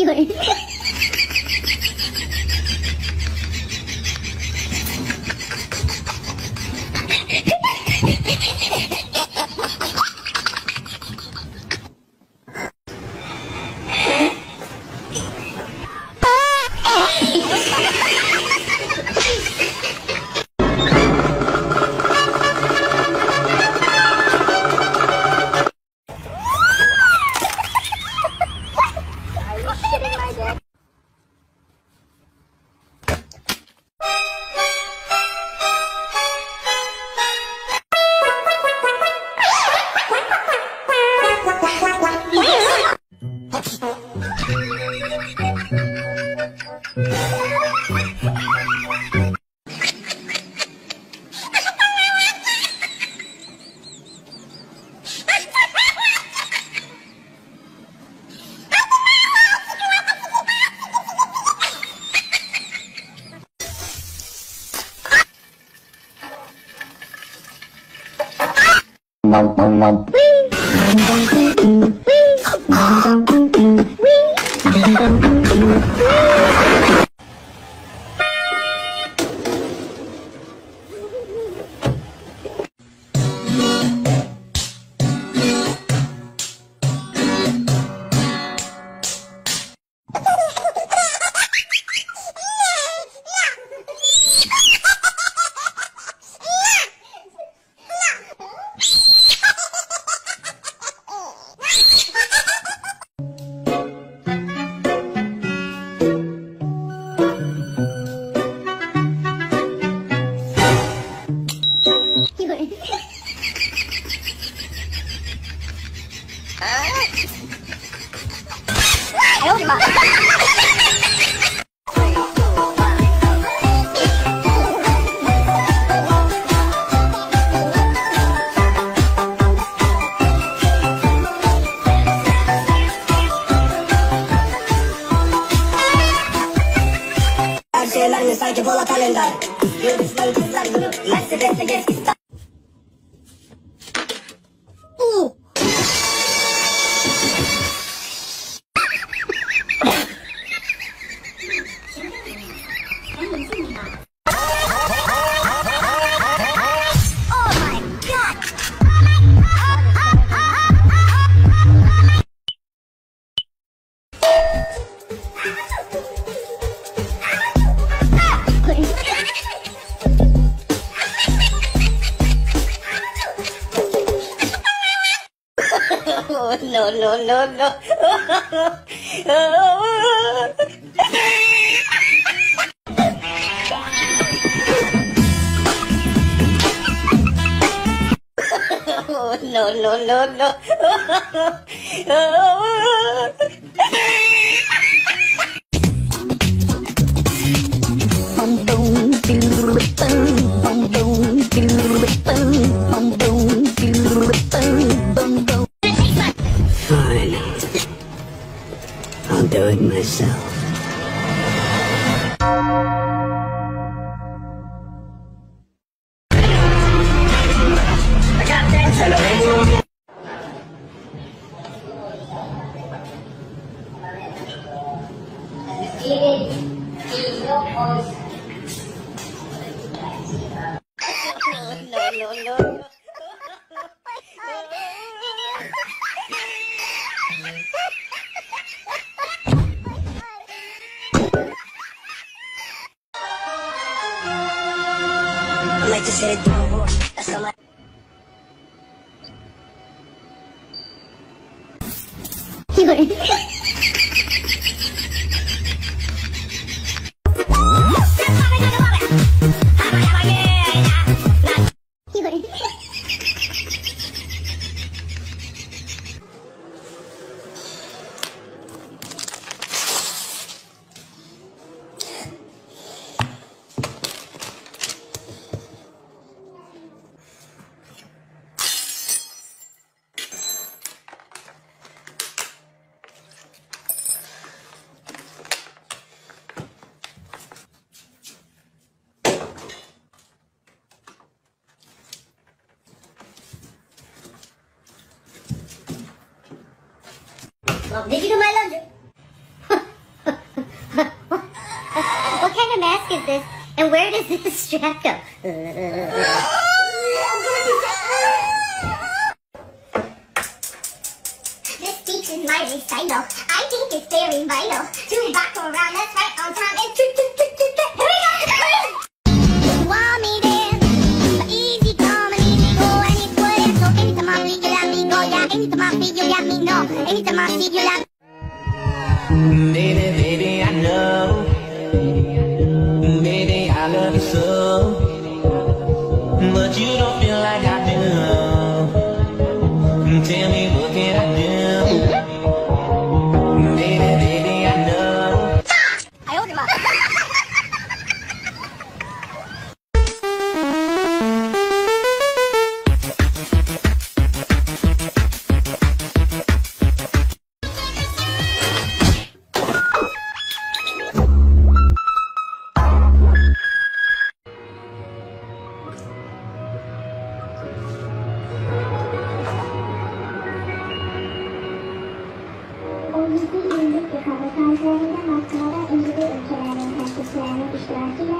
有人。ngông ngông ngông şehirler mi? Sanki Polat Alemdar. Yıldızlar kızlar Mercedes'le geç no, no, no, no, no. no, no, no, no. Bong dong, ding, ding, bong dong, ding. I like to say it down That's all I 有 Did you do my laundry? What kind of mask is this? And where does this strap go? This speech is my recital. I think it's very vital to rock around. That's right on time. And anytime I see you, let me know. Anytime I see you, let Baby, baby, I know. üzerinden hastalara ilgili ülkelerin katkılarının iştirakıyla